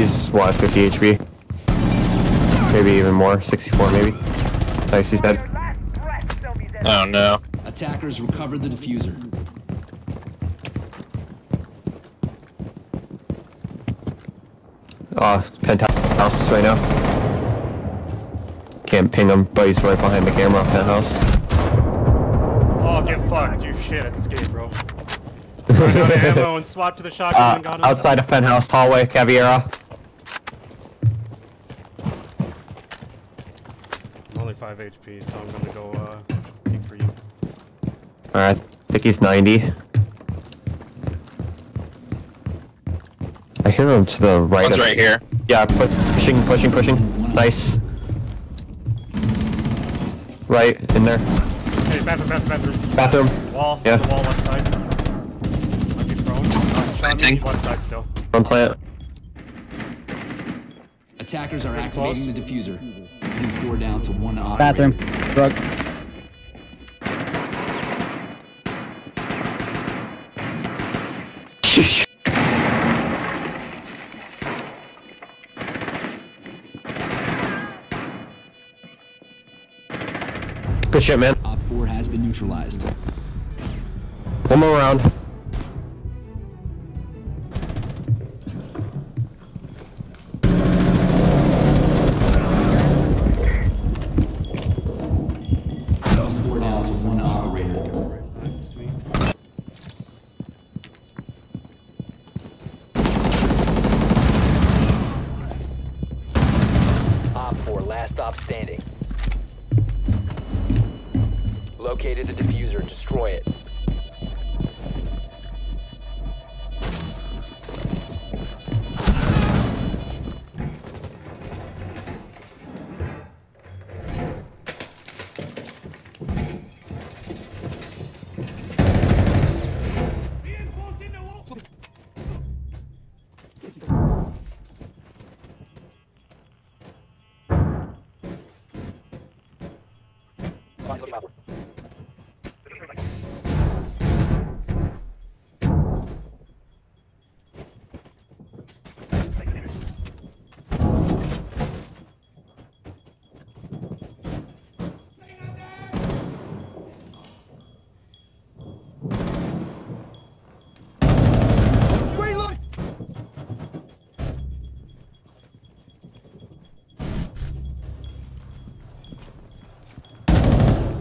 He's what, 50 HP? Maybe even more, 64 maybe. Nice, he's dead. Oh no. Attackers recovered the defuser. Oh, penthouse right now. Can't ping him, but he's right behind the camera, penthouse. Oh, get fucked, you shit at this game, bro. Run out of ammo and swap to the shotgun Uh, and got outside of penthouse hallway, Caveira. Only 5 HP, so I'm gonna go, uh, peek for you. Alright, I think he's 90. I hear him to the right. One's of- right here. Yeah, pu- pushing, pushing, pushing. Nice. Right, in there. Hey, bathroom, bathroom, bathroom. Bathroom. Wall, Yeah. the wall left side. Might be prone. Uh, Planting. left side still. One plant. Attackers are Pretty activating the defuser. Putting four down to one operator. Bathroom. Drug. Good shit, man. Op 4 has been neutralized. One more round. Located the defuser, destroy it.